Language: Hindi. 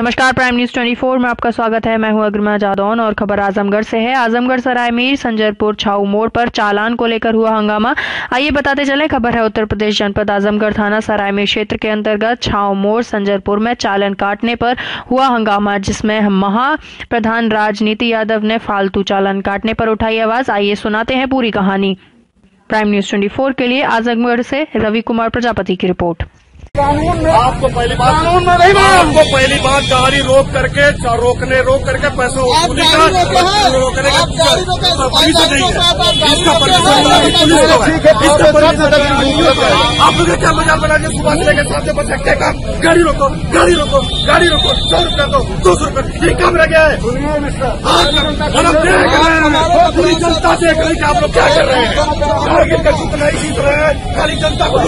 नमस्कार प्राइम न्यूज़ 24 में आपका स्वागत है। मैं हूँ अग्रमा जादौन और खबर आजमगढ़ से है। आजमगढ़ सराय मीर संजरपुर छाऊ मोड़ पर चालान को लेकर हुआ हंगामा। आइए बताते चले, खबर है उत्तर प्रदेश जनपद आजमगढ़ थाना सराय मीर क्षेत्र के अंतर्गत छाऊ मोड़ संजरपुर में चालान काटने पर हुआ हंगामा, जिसमें महाप्रधान राजनीति यादव ने फालतू चालान काटने पर उठाई आवाज़। आइए सुनाते हैं पूरी कहानी। प्राइम न्यूज़ 24 के लिए आजमगढ़ से रवि कुमार प्रजापति की रिपोर्ट। कानून में आपको पहली बात कानून में नहीं आपको पहली बात गाड़ी रोक करके रोकने रोक करके पैसा वसूली का रोकने का पुलिस नहीं है। इसका आप लोग क्या मज़ाक बना के सुबह से लेकर सामने बस सकते का गाड़ी रोको गाड़ी रोको गाड़ी रोको सौ रुपया दो दो सौ रुपया ये काम रह गया है। जनता देख रही है आप लोग क्या कर रहे हैं? कारगिल का सुख नहीं जीत रहे हैं, खाली जनता को